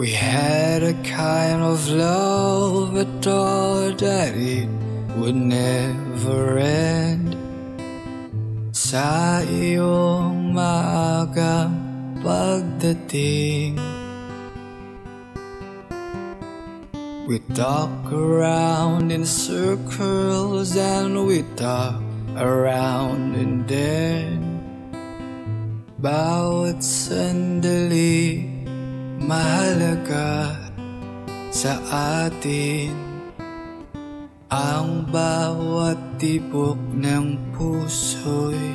We had a kind of love I thought that it would never end. Sa iyong maaga pagdating We talk around in circles and we talk around and then Bawat sandali mahalaga sa atin Ang bawat tibok ng puso'y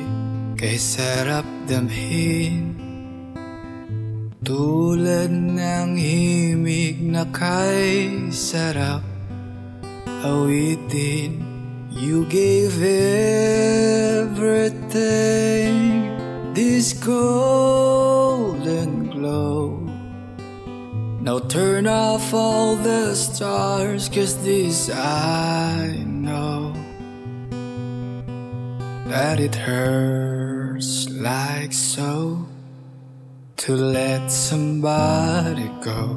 kay sarap damhin. Tulad ng himig na kay sarap awitin You gave everything. This golden Now turn off all the stars, cause this I know that it hurts like so to let somebody go.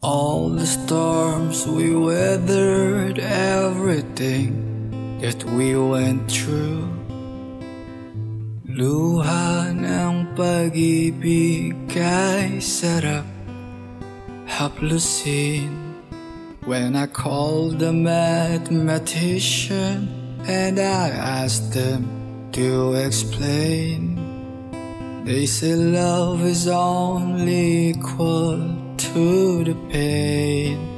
All the storms we weathered, everything that we went through Luha ng pag-ibig kay sarap haplusin When I called the mathematician and I asked them to explain They say love is only equal to the pain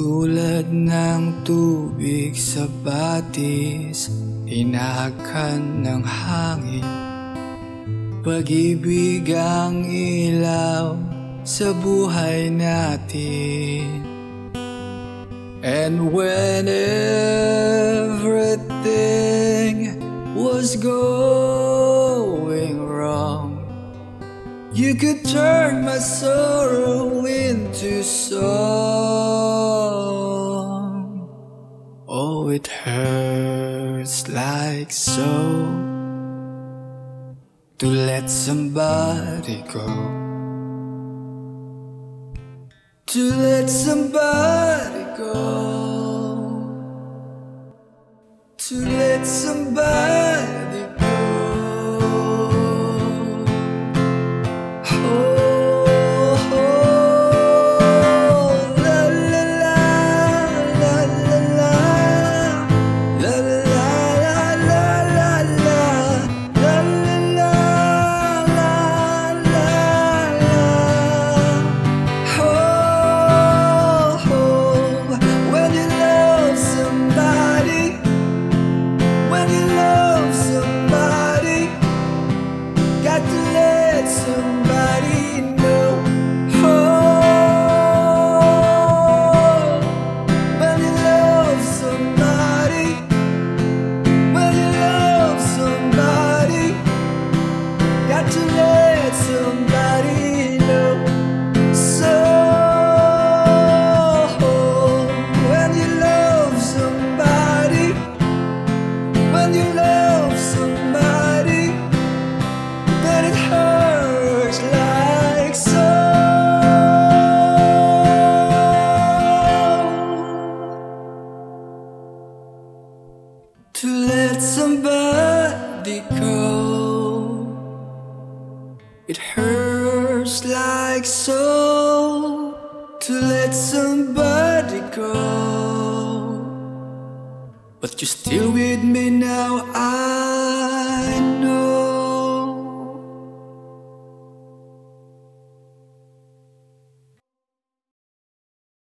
Tulad ng tubig sa batis Inahakan ng hangin Pag-ibig ang ilaw sa buhay natin And when everything was going wrong You could turn my sorrow into song. It hurts like so to let somebody go. To let somebody go. To let somebody To let somebody go, it hurts like so. To let somebody go, but you're still with me now. I.